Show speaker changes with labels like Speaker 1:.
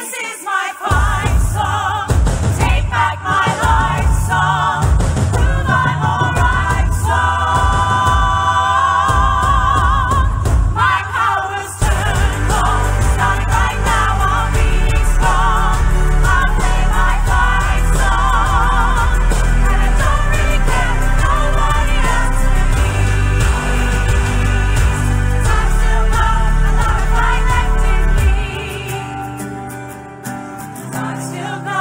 Speaker 1: This is Still got